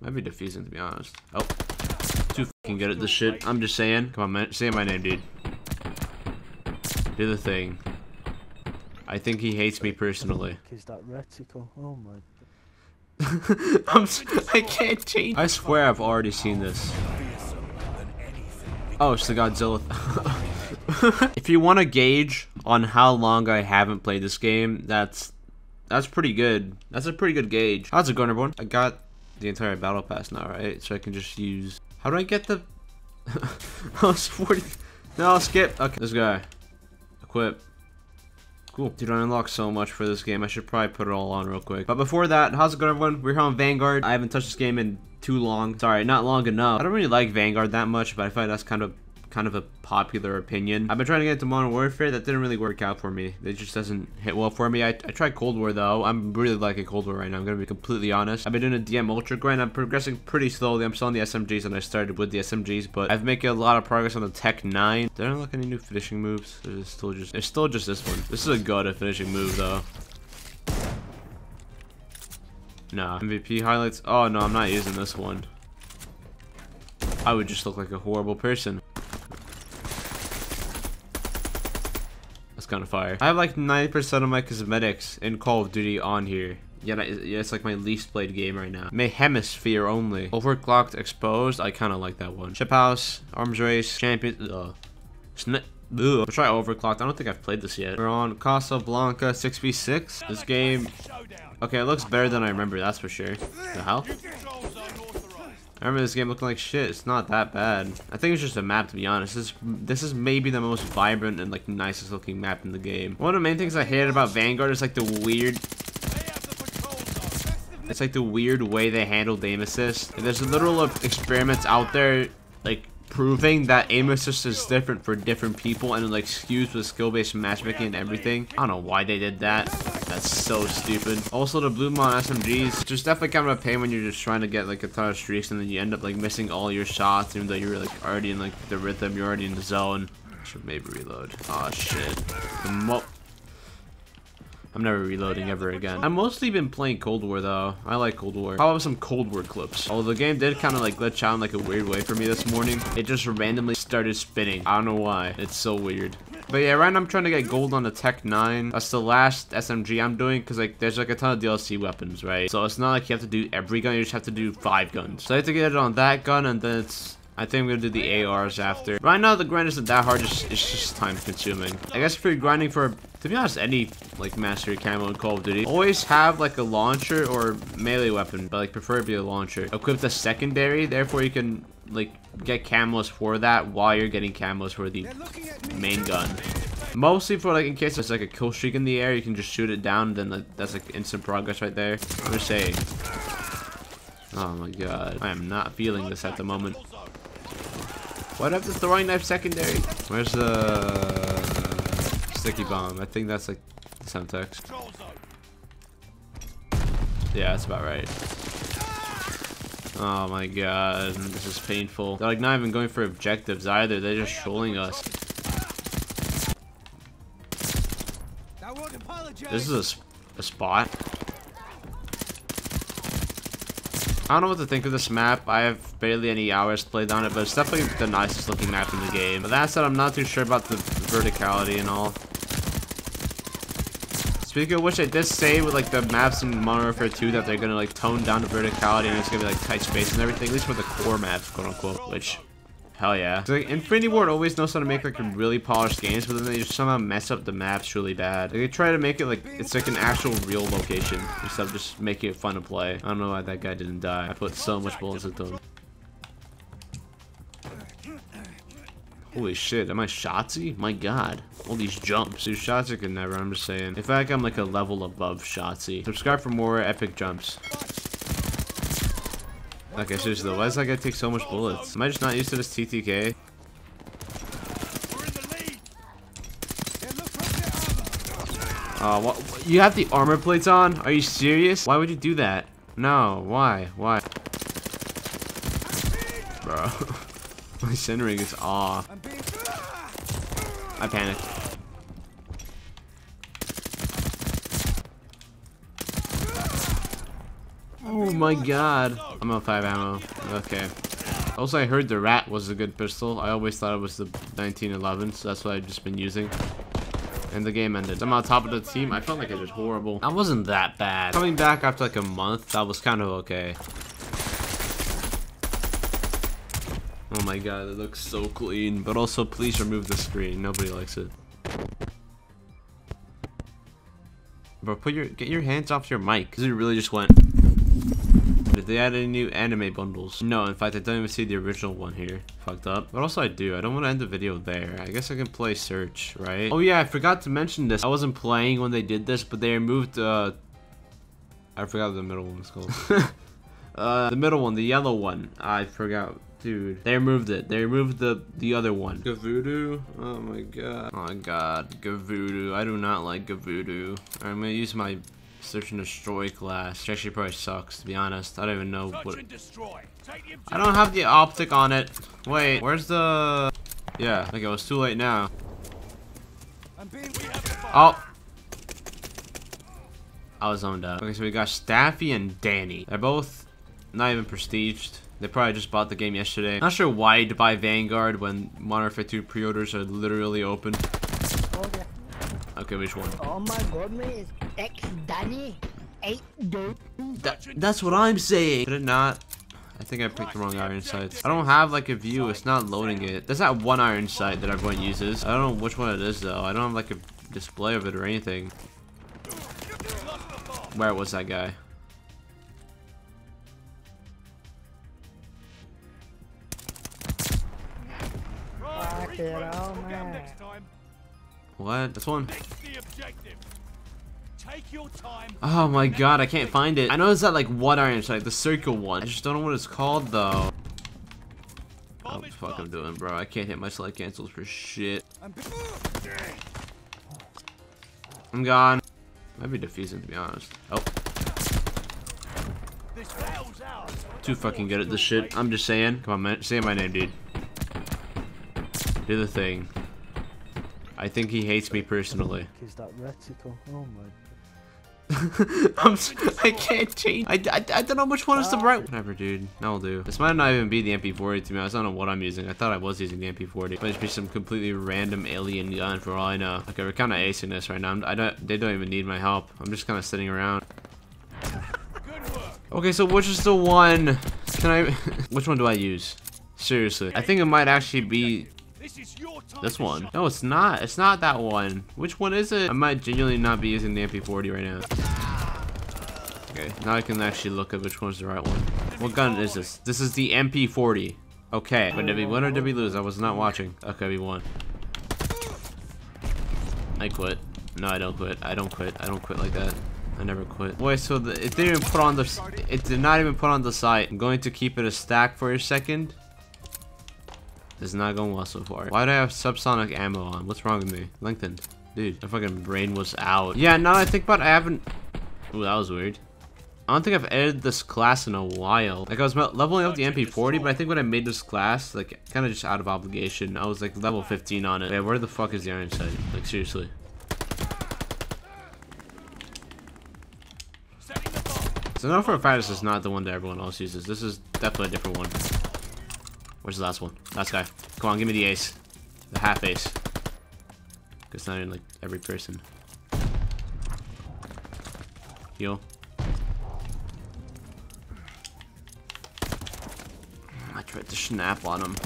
Might be defusing to be honest. Oh. Too fucking good at this shit. I'm just saying. Come on, man. Say my name, dude. Do the thing. I think he hates me personally. Is that reticle? Oh my. I'm s I can't change. I swear I've already seen this. Oh, it's the Godzilla. if you want to gauge on how long I haven't played this game, that's that's pretty good. That's a pretty good gauge. How's it going, everyone? I got the entire battle pass now, right? So I can just use. How do I get the? oh, it's 40. No, I'll skip. Okay, this guy. Equip. Cool. Dude, I unlocked so much for this game. I should probably put it all on real quick. But before that, how's it going, everyone? We're here on Vanguard. I haven't touched this game in too long. Sorry, not long enough. I don't really like Vanguard that much, but I find that's kind of kind of a popular opinion. I've been trying to get into Modern Warfare. That didn't really work out for me. It just doesn't hit well for me. I, I tried Cold War, though. I'm really liking Cold War right now. I'm going to be completely honest. I've been doing a DM Ultra grind. I'm progressing pretty slowly. I'm still on the SMGs, and I started with the SMGs, but I've making a lot of progress on the TEC-9. Did I unlock any new finishing moves? It's still just, it's still just this one. This is a good finishing move, though. Nah. MVP highlights. Oh, no, I'm not using this one. I would just look like a horrible person. Kind of fire. I have like 90% of my cosmetics in Call of Duty on here. Yeah, yeah, it's like my least played game right now. May Hemisphere only. Overclocked Exposed. I kind of like that one. Ship House, Arms Race, Champion. Ugh. Sni Ugh. I'll try Overclocked. I don't think I've played this yet. We're on Casablanca 6v6. This game. Okay, it looks better than I remember. That's for sure. The hell? I remember this game looking like shit. It's not that bad. I think it's just a map, to be honest. This, this is maybe the most vibrant and, like, nicest looking map in the game. One of the main things I hated about Vanguard is, like, the weird... It's, like, the weird way they handle aim assist. There's a literal of uh, experiments out there, like, proving that aim assist is different for different people and like skews with skill-based matchmaking and everything. I don't know why they did that. That's so stupid. Also, the Blue Mon SMGs, just definitely kind of a pain when you're just trying to get like a ton of streaks and then you end up like missing all your shots even though you're like already in like the rhythm, you're already in the zone. Should maybe reload. Oh shit. The I'm never reloading ever again. I've mostly been playing Cold War though. I like Cold War. How about some Cold War clips. Although the game did kind of like glitch out in like a weird way for me this morning. It just randomly started spinning. I don't know why. It's so weird. But yeah, right now I'm trying to get gold on the TEC-9. That's the last SMG I'm doing because like there's like a ton of DLC weapons, right? So it's not like you have to do every gun, you just have to do five guns. So I have to get it on that gun and then it's I think I'm gonna do the ARs after. Right now, the grind isn't that hard. It's, it's just time consuming. I guess if you're grinding for, to be honest, any like mastery camo in Call of Duty, always have like a launcher or melee weapon, but like preferably a launcher. Equip the secondary, therefore you can like get camos for that while you're getting camos for the main gun. Mostly for like in case there's like a kill streak in the air, you can just shoot it down. Then like, that's like instant progress right there. I'm just saying. Oh my god, I am not feeling this at the moment. What up the throwing knife secondary? Where's the sticky bomb? I think that's like the text. Yeah, that's about right. Oh my god, this is painful. They're like not even going for objectives either, they're just trolling us. This is a, a spot. I don't know what to think of this map. I have barely any hours played on it, but it's definitely the nicest looking map in the game. But that said, I'm not too sure about the verticality and all. Speaking of which, I did say with like the maps in Modern Warfare 2 that they're gonna like tone down the verticality and it's gonna be like tight space and everything, at least for the core maps, quote unquote, which Hell yeah. So, like, Infinity Ward always knows how to make like really polished games, but then they just somehow mess up the maps really bad. Like, they try to make it like it's like an actual real location instead of just making it fun to play. I don't know why that guy didn't die. I put so much bullets into him. Holy shit, am I Shotzzy? My god. All these jumps. Dude, Shotzzy can never, I'm just saying. In fact, I'm like a level above Shotzzy. Subscribe for more epic jumps. Okay, seriously though, why does that guy take so much bullets? Am I just not used to this TTK? Uh, what? You have the armor plates on? Are you serious? Why would you do that? No, why? Why? Bro. My centering is off. I panicked. Oh my god. I'm on 5 ammo. Okay. Also, I heard the RATT was a good pistol. I always thought it was the 1911, so that's what I've just been using. And the game ended. I'm on top of the team. I felt like I did horrible. I wasn't that bad. Coming back after like a month, that was kind of okay. Oh my god, it looks so clean. But also, please remove the screen. Nobody likes it. Bro, put your get your hands off your mic. Cause it really just went. Did they add any new anime bundles? No, in fact, I don't even see the original one here. Fucked up. But also I do. I don't want to end the video there. I guess I can play search, right? Oh yeah, I forgot to mention this. I wasn't playing when they did this, but they removed, uh... I forgot the middle one was called. uh, the middle one, the yellow one. I forgot. Dude, they removed it. They removed the the other one. Gavudu? Oh my god. Oh my god. Gavudu. I do not like Gavudu. I'm gonna use my search and destroy class. Which actually probably sucks, to be honest. I don't even know what... I don't have the optic on it. Wait, where's the... Yeah, okay, it's too late now. Oh! I was zoned out. Okay, so we got Staffy and Danny. They're both not even prestiged. They probably just bought the game yesterday. Not sure why to buy Vanguard when Modern Warfare 2 pre-orders are literally open. Okay. Which one? Oh my god, man. Ex Danny. Eight dude. That, that's what I'm saying. Did it not? I think I picked the wrong iron sights. I don't have like a view. It's not loading it. There's that one iron sight that everyone uses. I don't know which one it is though. I don't have like a display of it or anything. Where was that guy? Oh, What? This one? Oh my god, I can't find it. I know it's that like one iron sight, the circle one. I just don't know what it's called though. What the fuck I'm doing, bro? I can't hit my select cancels for shit. I'm gone. Might be defusing to be honest. Oh. Too fucking good at this shit. I'm just saying. Come on, man. Say my name, dude. Do the thing. I think he hates me personally. Is that reticle? Oh my. I'm so, I can't change. I, I, I don't know which one is the right. Whatever, dude. That'll do. This might not even be the MP40 to me. I don't know what I'm using. I thought I was using the MP40. Might just be some completely random alien gun for all I know. Okay, we're kind of acing this right now. I'm, I don't. They don't even need my help. I'm just kind of sitting around. Okay, so which is the one? Can I? which one do I use? Seriously, I think it might actually be this one. No, it's not. It's not that one. Which one is it? I might genuinely not be using the MP40 right now. Okay, now I can actually look at which one's the right one. What gun is this? This is the MP40. Okay, but did we win or did we lose? I was not watching. Okay, we won. I quit. No, I don't quit. I don't quit. I don't quit like that. I never quit. Wait, so the, it didn't even put on the... It did not even put on the site. I'm going to keep it a stack for a second. This is not going well so far. Why do I have subsonic ammo on? What's wrong with me? Lengthened. Dude, my fucking brain was out. Yeah, now I think about it, I haven't... Ooh, that was weird. I don't think I've edited this class in a while. Like, I was leveling up the MP40, but I think when I made this class, like, kind of just out of obligation, I was, like, level 15 on it. Yeah, where the fuck is the iron sight? Like, seriously. So now for a fact this is not the one that everyone else uses. This is definitely a different one. Where's the last one? Last guy. Come on, give me the ace. The half ace. Because not in like every person. Heal. I tried to snap on him.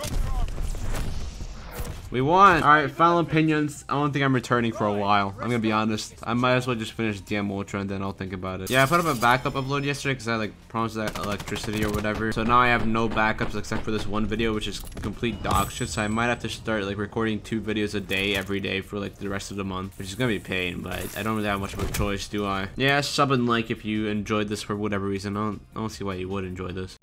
We won! Alright, final opinions. I don't think I'm returning for a while. I'm gonna be honest. I might as well just finish DM Ultra and then I'll think about it. Yeah, I put up a backup upload yesterday because I like promised that electricity or whatever. So now I have no backups except for this one video, which is complete dog shit. So I might have to start like recording two videos a day every day for like the rest of the month, which is gonna be pain, but I don't really have much of a choice, do I? Yeah, sub and like if you enjoyed this for whatever reason. I don't, I don't see why you would enjoy this.